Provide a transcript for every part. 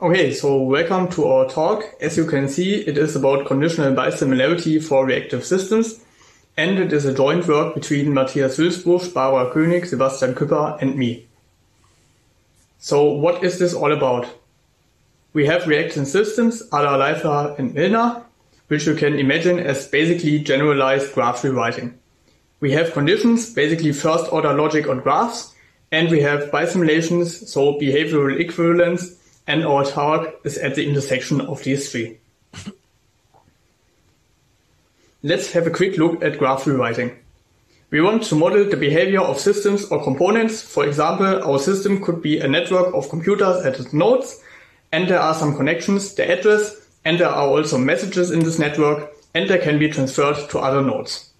Okay, so welcome to our talk. As you can see, it is about conditional bisimilarity for reactive systems, and it is a joint work between Mathias Hülsbusch, Barbara König, Sebastian Küpper, and me. So what is this all about? We have reactive systems, a la Leifer and Milner, which you can imagine as basically generalized graph rewriting. We have conditions, basically first order logic on graphs, and we have bisimulations, so behavioral equivalence, and our talk is at the intersection of these three. Let's have a quick look at graph rewriting. We want to model the behavior of systems or components. For example, our system could be a network of computers at its nodes, and there are some connections, the address, and there are also messages in this network, and they can be transferred to other nodes.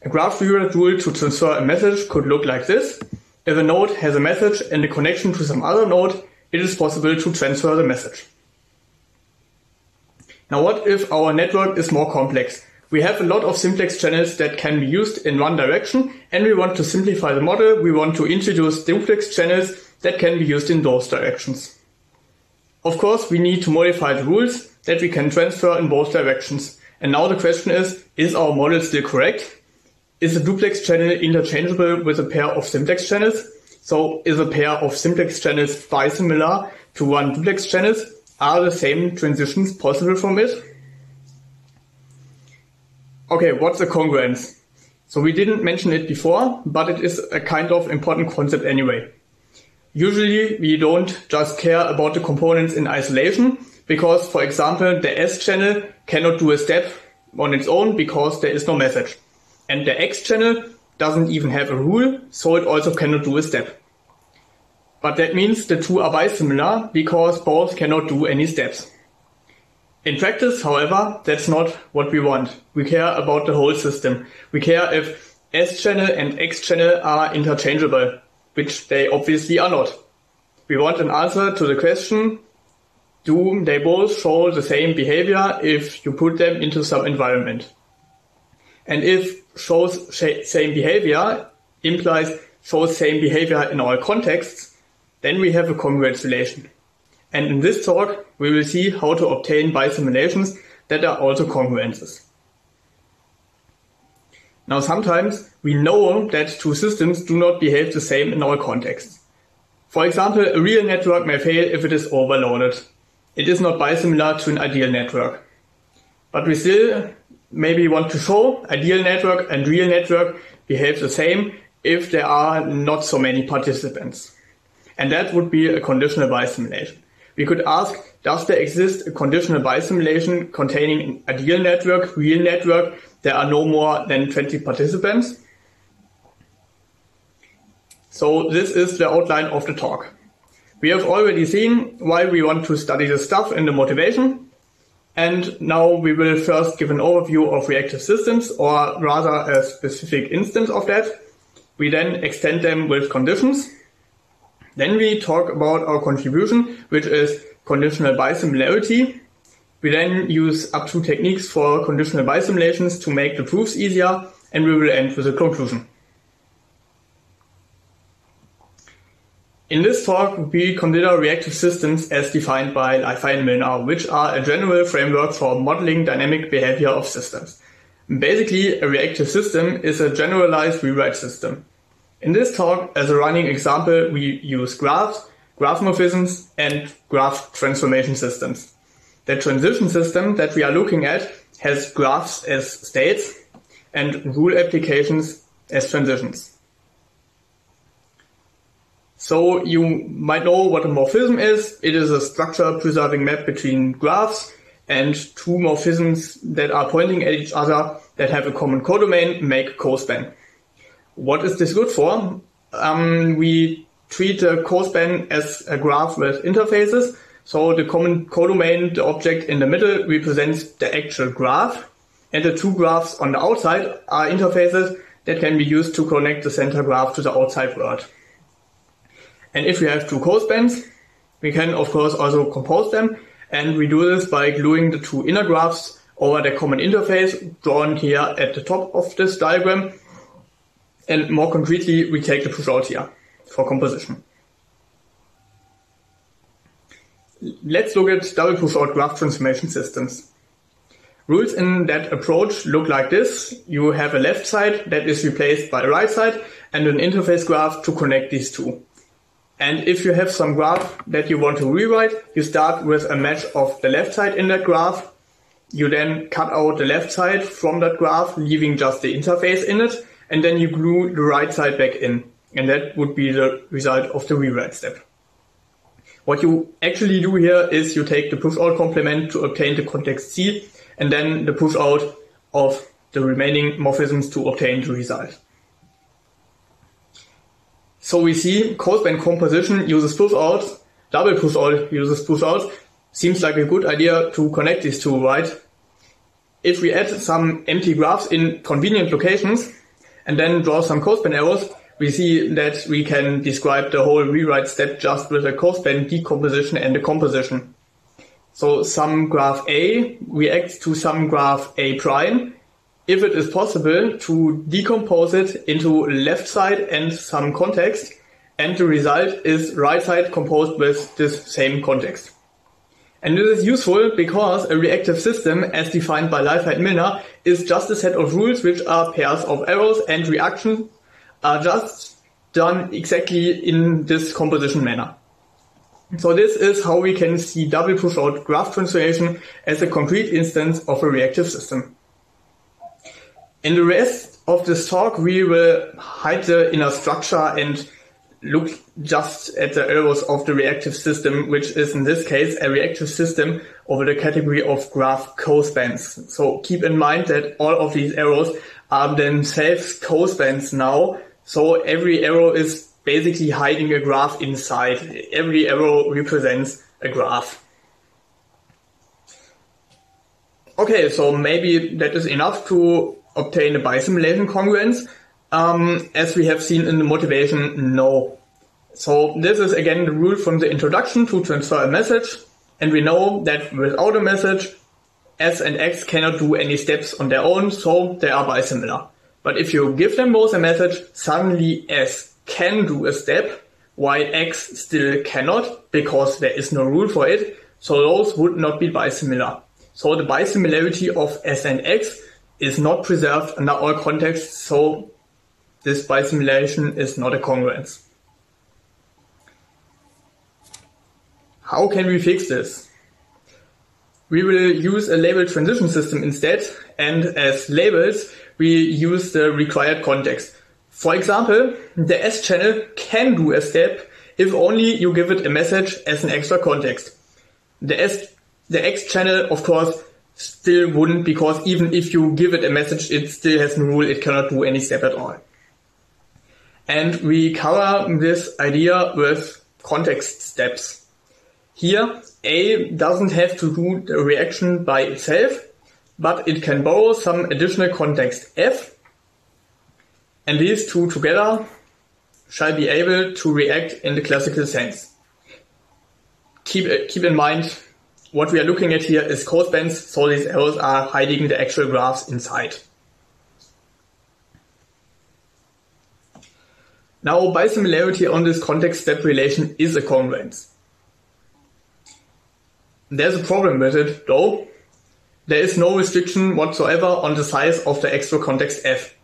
A graph rewrite rule to transfer a message could look like this. If a node has a message and a connection to some other node, it is possible to transfer the message. Now what if our network is more complex? We have a lot of simplex channels that can be used in one direction and we want to simplify the model. We want to introduce duplex channels that can be used in those directions. Of course, we need to modify the rules that we can transfer in both directions. And now the question is, is our model still correct? Is a duplex channel interchangeable with a pair of simplex channels? So is a pair of simplex channels bisimilar to one duplex channels? Are the same transitions possible from it? Okay, what's a congruence? So we didn't mention it before, but it is a kind of important concept anyway. Usually we don't just care about the components in isolation because, for example, the S channel cannot do a step on its own because there is no message. And the X channel doesn't even have a rule, so it also cannot do a step. But that means the two are bisimilar because both cannot do any steps. In practice, however, that's not what we want. We care about the whole system. We care if S channel and X channel are interchangeable, which they obviously are not. We want an answer to the question, do they both show the same behavior if you put them into some environment? And if shows same behavior implies shows same behavior in all contexts, then we have a congruence relation. And in this talk, we will see how to obtain bisimulations that are also congruences. Now, sometimes we know that two systems do not behave the same in all contexts. For example, a real network may fail if it is overloaded. It is not bisimilar to an ideal network. But we still maybe want to show ideal network and real network behave the same if there are not so many participants. And that would be a conditional bisimulation. We could ask, does there exist a conditional bisimulation containing an ideal network, real network, there are no more than 20 participants? So this is the outline of the talk. We have already seen why we want to study this stuff in the motivation. And now we will first give an overview of reactive systems, or rather a specific instance of that. We then extend them with conditions. Then we talk about our contribution, which is conditional bisimilarity. We then use up to techniques for conditional bisimulations to make the proofs easier, and we will end with a conclusion. In this talk, we consider reactive systems as defined by Leifer and Milner, which are a general framework for modeling dynamic behavior of systems. Basically, a reactive system is a generalized rewrite system. In this talk, as a running example, we use graphs, graph morphisms, and graph transformation systems. The transition system that we are looking at has graphs as states and rule applications as transitions. So you might know what a morphism is. It is a structure preserving map between graphs and two morphisms that are pointing at each other that have a common codomain make a cospan. What is this good for? Um, we treat a cospan as a graph with interfaces. So the common codomain, the object in the middle, represents the actual graph. And the two graphs on the outside are interfaces that can be used to connect the center graph to the outside world. And if we have two cospans, we can of course also compose them. And we do this by gluing the two inner graphs over the common interface drawn here at the top of this diagram. And more concretely, we take the push out here for composition. let's look at double push-out graph transformation systems. Rules in that approach look like this. You have a left side that is replaced by a right side and an interface graph to connect these two. And if you have some graph that you want to rewrite, you start with a match of the left side in that graph. You then cut out the left side from that graph, leaving just the interface in it, and then you glue the right side back in. And that would be the result of the rewrite step. What you actually do here is you take the push out complement to obtain the context C and then the push out of the remaining morphisms to obtain the result. So we see cospan composition uses push outs, double push out uses push outs. Seems like a good idea to connect these two, right? If we add some empty graphs in convenient locations and then draw some cospan arrows, we see that we can describe the whole rewrite step just with a cospan decomposition and a composition. So some graph A reacts to some graph A prime if it is possible to decompose it into left side and some context and the result is right side composed with this same context. And this is useful because a reactive system, as defined by Leifer-Milner, is just a set of rules which are pairs of arrows and reactions are just done exactly in this composition manner. So this is how we can see double push-out graph transformation as a concrete instance of a reactive system. In the rest of this talk, we will hide the inner structure and look just at the arrows of the reactive system, which is in this case a reactive system over the category of graph cospans. So keep in mind that all of these arrows are themselves cospans now. So every arrow is basically hiding a graph inside. Every arrow represents a graph. Okay, so maybe that is enough to obtain a bisimulation congruence. Um, as we have seen in the motivation, no. So this is again the rule from the introduction to transfer a message. And we know that without a message, S and X cannot do any steps on their own, so they are bisimilar. But if you give them both a message, suddenly S can do a step, while X still cannot because there is no rule for it. So those would not be bisimilar. So the bisimilarity of S and X is not preserved under all contexts. So this bisimulation is not a congruence. How can we fix this? We will use a label transition system instead, and as labels, we use the required context. For example, the S channel can do a step if only you give it a message as an extra context. The S, the X channel, of course, still wouldn't because even if you give it a message, it still has no rule. It cannot do any step at all. And we cover this idea with context steps. Here, A doesn't have to do the reaction by itself, but it can borrow some additional context F and these two together shall be able to react in the classical sense. Keep, keep in mind, what we are looking at here is cospans, so these arrows are hiding the actual graphs inside. Now, bisimilarity on this context step relation is a congruence. There's a problem with it, though. There is no restriction whatsoever on the size of the extra context f.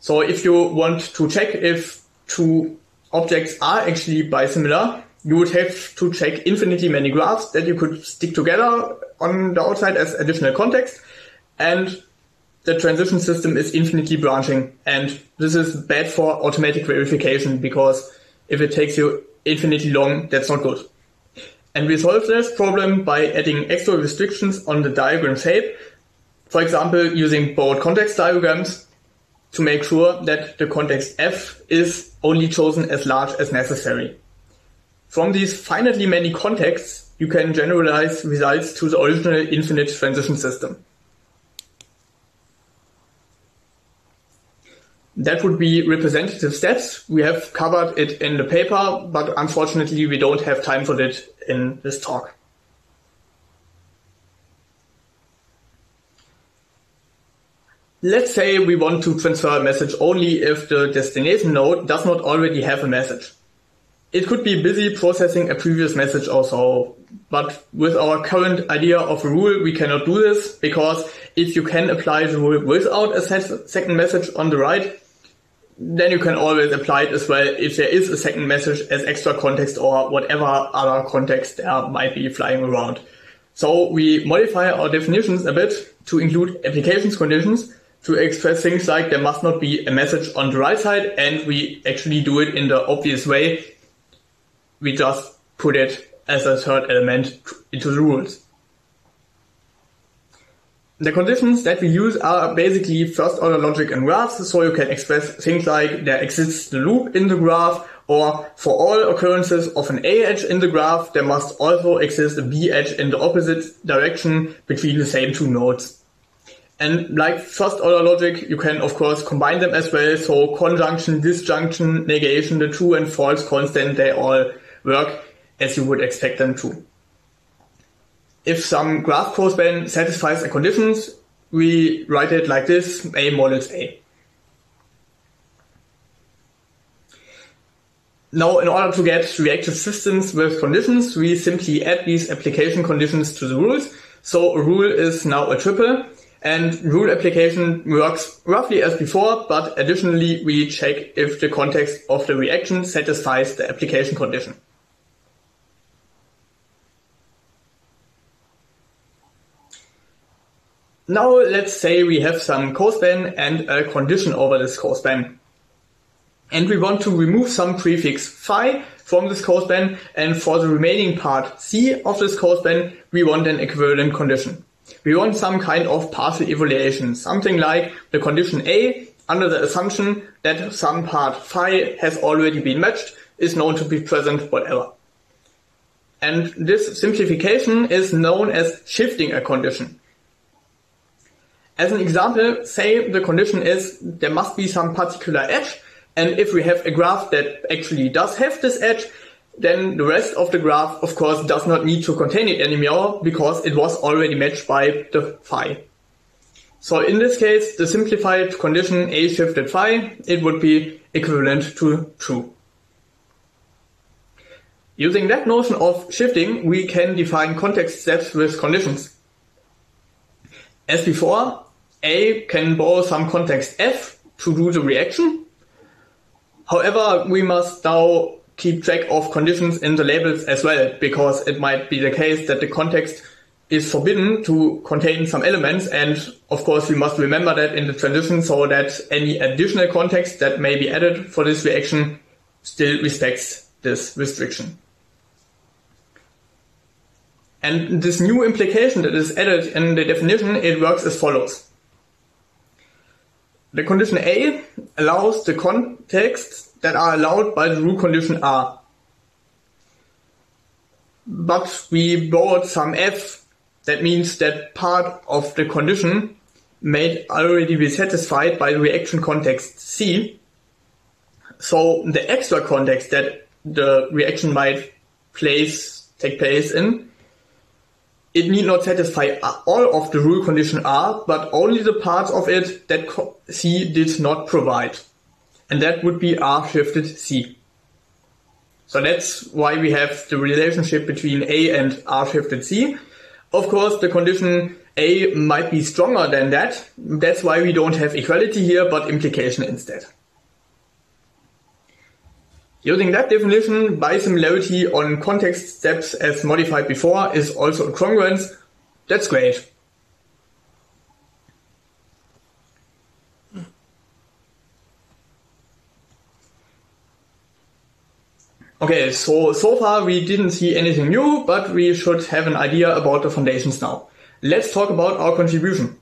So if you want to check if two objects are actually bisimilar, you would have to check infinitely many graphs that you could stick together on the outside as additional context. And the transition system is infinitely branching. And this is bad for automatic verification because if it takes you infinitely long, that's not good. And we solve this problem by adding extra restrictions on the diagram shape. For example, using borrowed context diagrams to make sure that the context F is only chosen as large as necessary. From these finitely many contexts, you can generalize results to the original infinite transition system. That would be representative steps. We have covered it in the paper, but unfortunately we don't have time for it in this talk. Let's say we want to transfer a message only if the destination node does not already have a message. It could be busy processing a previous message or so. but with our current idea of a rule, we cannot do this because if you can apply the rule without a second message on the right, then you can always apply it as well if there is a second message as extra context or whatever other context there might be flying around. So we modify our definitions a bit to include applications conditions to express things like there must not be a message on the right side and we actually do it in the obvious way. We just put it as a third element into the rules. The conditions that we use are basically first order logic in graphs, so you can express things like there exists the loop in the graph, or for all occurrences of an A edge in the graph, there must also exist a B edge in the opposite direction between the same two nodes. And like first order logic, you can of course combine them as well, so conjunction, disjunction, negation, the true and false constant, they all work as you would expect them to if some graph cospan satisfies the conditions, we write it like this, A models A. Now, in order to get reactive systems with conditions, we simply add these application conditions to the rules. So a rule is now a triple and rule application works roughly as before, but additionally we check if the context of the reaction satisfies the application condition. Now let's say we have some cospan and a condition over this cospan. And we want to remove some prefix phi from this cospan and for the remaining part C of this cospan we want an equivalent condition. We want some kind of partial evaluation, something like the condition A under the assumption that some part phi has already been matched is known to be present whatever. And this simplification is known as shifting a condition. As an example, say the condition is there must be some particular edge, and if we have a graph that actually does have this edge, then the rest of the graph, of course, does not need to contain it anymore because it was already matched by the phi. So in this case, the simplified condition A shifted phi, it would be equivalent to true. Using that notion of shifting, we can define context steps with conditions. As before, a can borrow some context F to do the reaction. However, we must now keep track of conditions in the labels as well, because it might be the case that the context is forbidden to contain some elements. And of course, we must remember that in the transition so that any additional context that may be added for this reaction still respects this restriction. And this new implication that is added in the definition, it works as follows. The condition A allows the contexts that are allowed by the rule condition R. But we borrowed some F. That means that part of the condition may already be satisfied by the reaction context C. So the extra context that the reaction might place, take place in it need not satisfy all of the rule condition R, but only the parts of it that C did not provide. And that would be R shifted C. So that's why we have the relationship between A and R shifted C. Of course, the condition A might be stronger than that. That's why we don't have equality here, but implication instead. Using that definition, bisimilarity on context steps as modified before is also a congruence. That's great. Okay, so, so far we didn't see anything new, but we should have an idea about the foundations now. Let's talk about our contribution.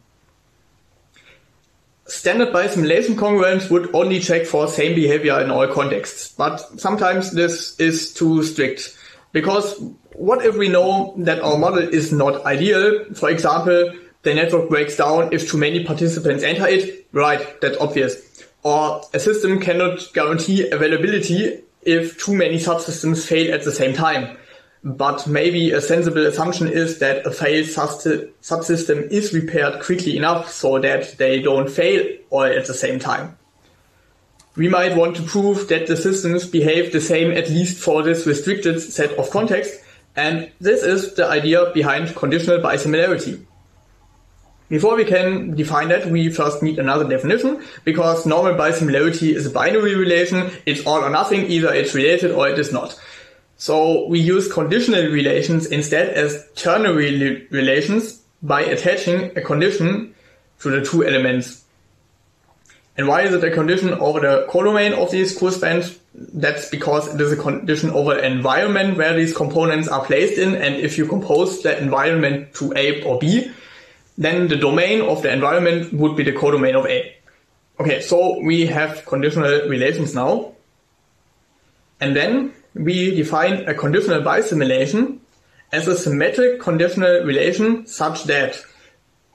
Standard bisimulation congruence would only check for same behavior in all contexts, but sometimes this is too strict. Because what if we know that our model is not ideal? For example, the network breaks down if too many participants enter it. Right, that's obvious. Or a system cannot guarantee availability if too many subsystems fail at the same time but maybe a sensible assumption is that a failed subsystem is repaired quickly enough so that they don't fail all at the same time. We might want to prove that the systems behave the same at least for this restricted set of contexts, And this is the idea behind conditional bisimilarity. Before we can define that, we first need another definition, because normal bisimilarity is a binary relation. It's all or nothing, either it's related or it is not. So we use conditional relations instead as ternary relations by attaching a condition to the two elements. And why is it a condition over the codomain of these cospans? That's because it is a condition over an environment where these components are placed in. And if you compose that environment to A or B, then the domain of the environment would be the codomain of A. Okay, so we have conditional relations now. And then we define a conditional bisimulation as a symmetric conditional relation such that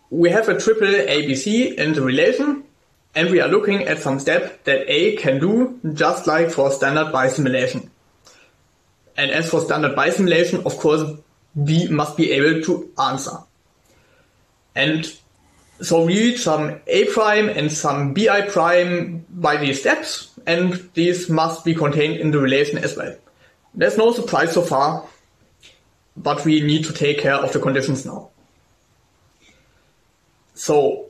we have a triple ABC in the relation and we are looking at some step that A can do just like for standard bisimulation. And as for standard bisimulation, of course, B must be able to answer. And so we reach some A prime and some BI prime by these steps, and these must be contained in the relation as well. There's no surprise so far, but we need to take care of the conditions now. So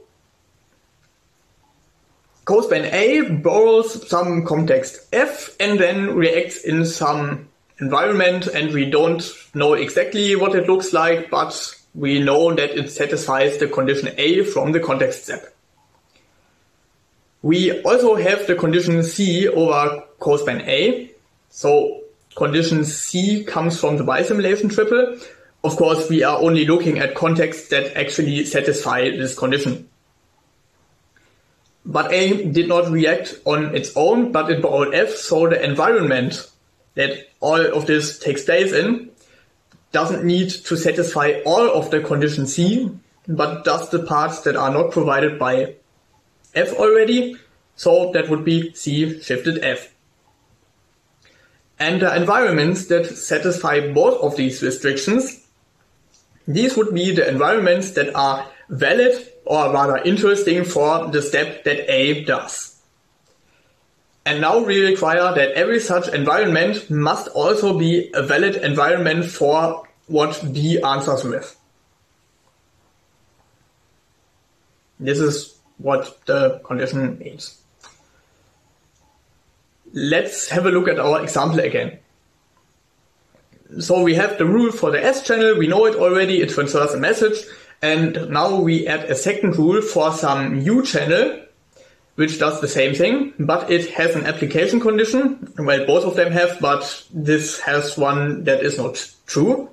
cospan A borrows some context F and then reacts in some environment and we don't know exactly what it looks like, but we know that it satisfies the condition A from the context step. We also have the condition C over cospan A. So condition C comes from the bisimulation triple. Of course, we are only looking at contexts that actually satisfy this condition. But A did not react on its own, but it borrowed F, so the environment that all of this takes place in doesn't need to satisfy all of the condition C, but does the parts that are not provided by F already. So that would be C shifted F. And the environments that satisfy both of these restrictions, these would be the environments that are valid or rather interesting for the step that A does. And now we require that every such environment must also be a valid environment for what B answers with. This is what the condition means. Let's have a look at our example again. So we have the rule for the S channel, we know it already, it transfers a message, and now we add a second rule for some U channel, which does the same thing, but it has an application condition. Well, both of them have, but this has one that is not true.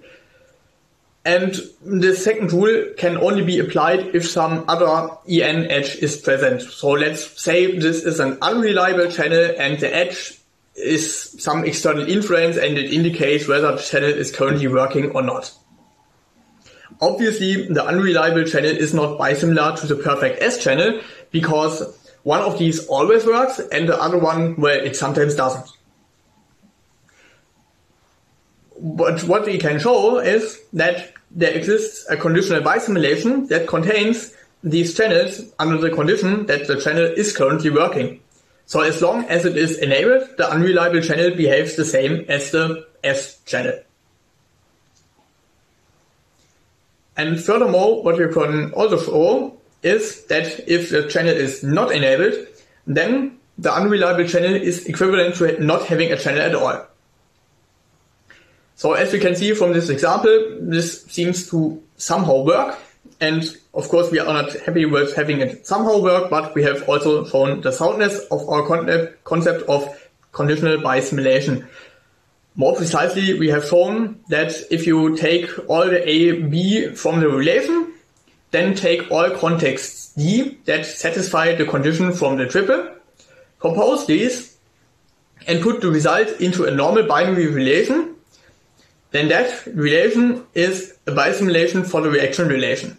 And the second rule can only be applied if some other EN edge is present. So let's say this is an unreliable channel and the edge is some external influence and it indicates whether the channel is currently working or not. Obviously, the unreliable channel is not bisimilar to the perfect S channel because one of these always works and the other one, well, it sometimes doesn't. But what we can show is that there exists a conditional bisimulation that contains these channels under the condition that the channel is currently working. So as long as it is enabled, the unreliable channel behaves the same as the S channel. And furthermore, what we can also show is that if the channel is not enabled, then the unreliable channel is equivalent to not having a channel at all. So as you can see from this example, this seems to somehow work. And of course, we are not happy with having it somehow work, but we have also shown the soundness of our concept of conditional bisimulation. More precisely, we have shown that if you take all the A, B from the relation, then take all contexts D that satisfy the condition from the triple, compose these, and put the result into a normal binary relation then that relation is a bisimulation for the reaction relation.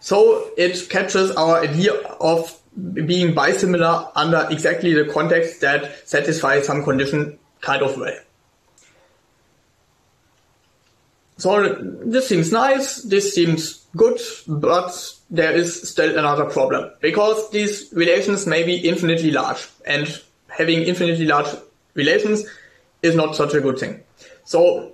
So it captures our idea of being bisimilar under exactly the context that satisfies some condition kind of way. So this seems nice, this seems good, but there is still another problem because these relations may be infinitely large and having infinitely large relations is not such a good thing. So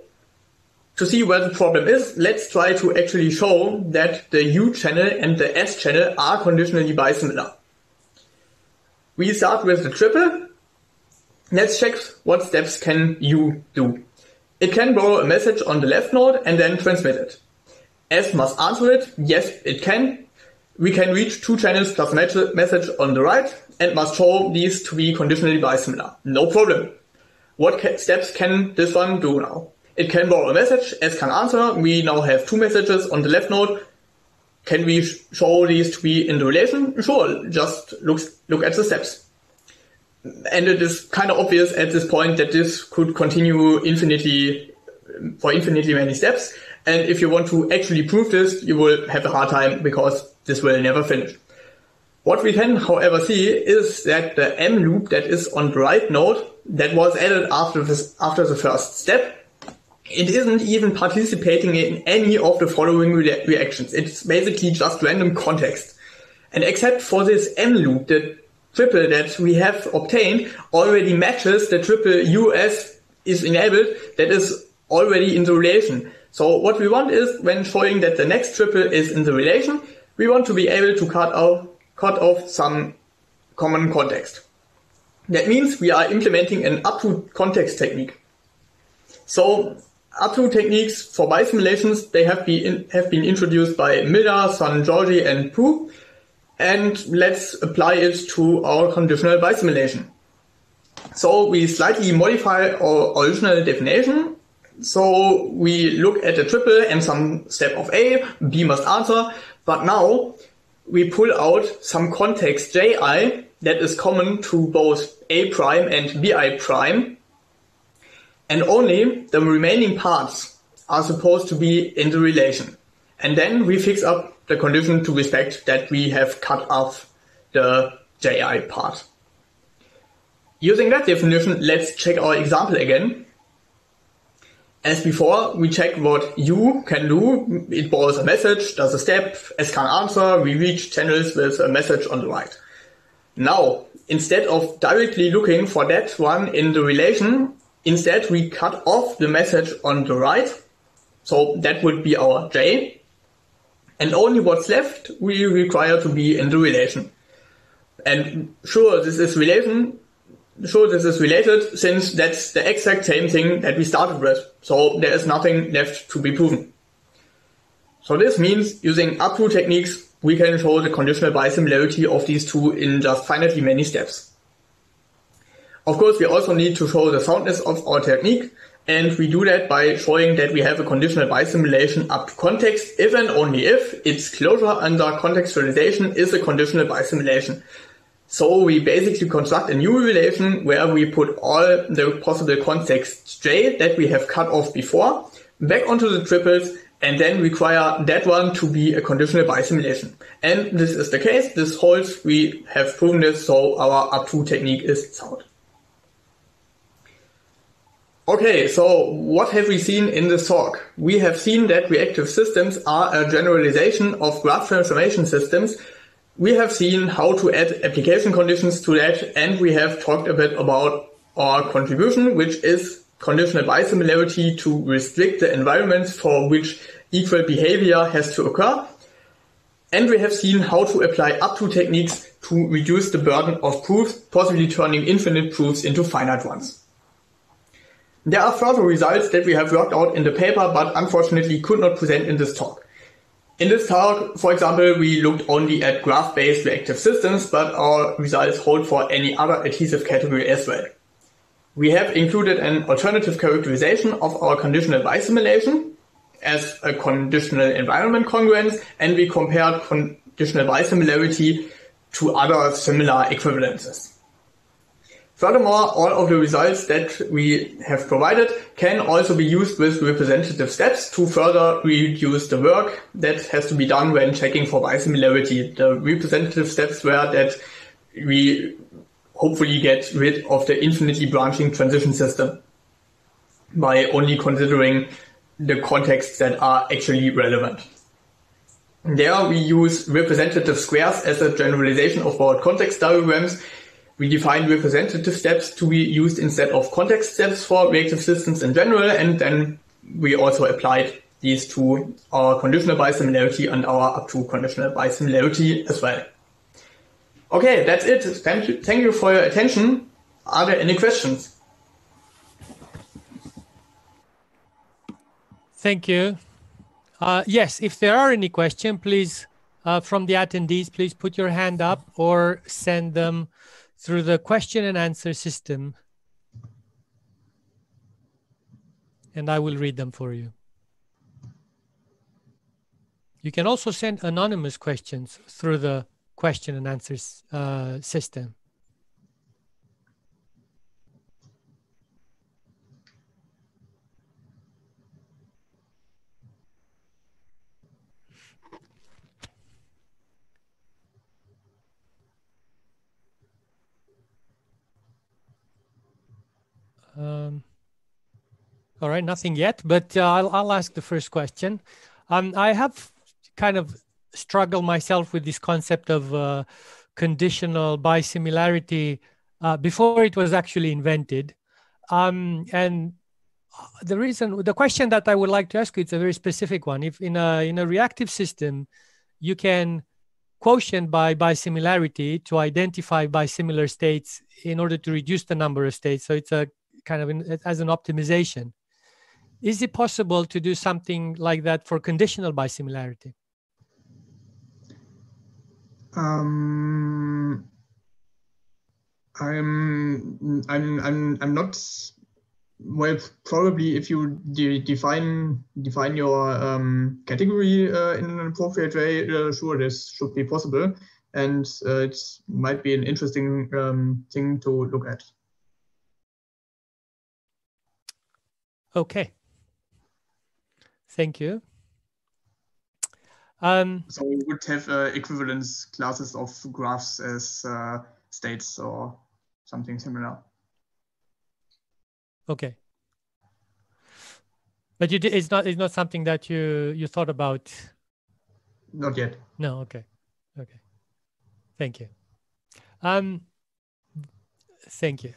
To see where the problem is, let's try to actually show that the U channel and the S channel are conditionally bisimilar. We start with the triple. Let's check what steps can U do. It can borrow a message on the left node and then transmit it. S must answer it. Yes, it can. We can reach two channels plus message on the right and must show these to be conditionally bisimilar. No problem. What steps can this one do now? It can borrow a message, S can answer. We now have two messages on the left node. Can we sh show these to be in the relation? Sure, just look, look at the steps. And it is kind of obvious at this point that this could continue infinitely for infinitely many steps. And if you want to actually prove this, you will have a hard time because this will never finish. What we can, however, see is that the M loop that is on the right node that was added after this, after the first step, it isn't even participating in any of the following re reactions. It's basically just random context. And except for this M loop, the triple that we have obtained already matches the triple US is enabled that is already in the relation. So what we want is when showing that the next triple is in the relation, we want to be able to cut off, cut off some common context. That means we are implementing an up-to context technique. So up-to techniques for bisimulations, they have been, have been introduced by Milner, Sangiorgi and Pous. And let's apply it to our conditional bisimulation. So we slightly modify our original definition so we look at the triple and some step of A, B must answer, but now we pull out some context Ji that is common to both A prime and Bi prime, and only the remaining parts are supposed to be in the relation. And then we fix up the condition to respect that we have cut off the Ji part. Using that definition, let's check our example again. As before, we check what U can do. It borrows a message, does a step, S can answer, we reach channels with a message on the right. Now, instead of directly looking for that one in the relation, instead we cut off the message on the right. So that would be our J. And only what's left we require to be in the relation. And sure, this is relation sure this is related since that's the exact same thing that we started with. So there is nothing left to be proven. So this means using up-to techniques, we can show the conditional bisimilarity of these two in just finitely many steps. Of course, we also need to show the soundness of our technique, and we do that by showing that we have a conditional bisimulation up to context if and only if its closure under contextualization is a conditional bisimulation. So we basically construct a new relation where we put all the possible contexts J that we have cut off before back onto the triples and then require that one to be a conditional bisimulation. And this is the case, this holds, we have proven this, so our up-to technique is sound. Okay, so what have we seen in this talk? We have seen that reactive systems are a generalization of graph transformation systems we have seen how to add application conditions to that, and we have talked a bit about our contribution, which is conditional bisimilarity to restrict the environments for which equal behavior has to occur. And we have seen how to apply up-to techniques to reduce the burden of proofs, possibly turning infinite proofs into finite ones. There are further results that we have worked out in the paper, but unfortunately could not present in this talk. In this talk, for example, we looked only at graph-based reactive systems, but our results hold for any other adhesive category as well. We have included an alternative characterization of our conditional bisimulation as a conditional environment congruence, and we compared conditional bisimilarity to other similar equivalences. Furthermore, all of the results that we have provided can also be used with representative steps to further reduce the work that has to be done when checking for bisimilarity. The representative steps were that we hopefully get rid of the infinitely branching transition system by only considering the contexts that are actually relevant. There we use representative squares as a generalization of our context diagrams we define representative steps to be used instead of context steps for reactive systems in general, and then we also applied these to our conditional bisimilarity and our up to conditional bisimilarity as well. Okay, that's it. Thank you, thank you for your attention. Are there any questions? Thank you. Uh, yes, if there are any questions, please, uh, from the attendees, please put your hand up or send them through the question and answer system. And I will read them for you. You can also send anonymous questions through the question and answers uh, system. Um, all right, nothing yet, but uh, I'll, I'll ask the first question. Um, I have kind of struggled myself with this concept of uh, conditional bisimilarity uh, before it was actually invented. Um, and the reason, the question that I would like to ask you, it's a very specific one. If in a in a reactive system, you can quotient by bisimilarity to identify bisimilar states in order to reduce the number of states. So it's a kind of in, as an optimization. Is it possible to do something like that for conditional bisimilarity? Um, I'm I'm I'm I'm not well probably if you de define define your um, category uh, in an appropriate way uh, sure this should be possible and uh, it might be an interesting um, thing to look at Okay. Thank you. Um, so we would have uh, equivalence classes of graphs as uh, states or something similar. Okay. But you did, it's not it's not something that you you thought about. Not yet. No. Okay. Okay. Thank you. Um. Thank you.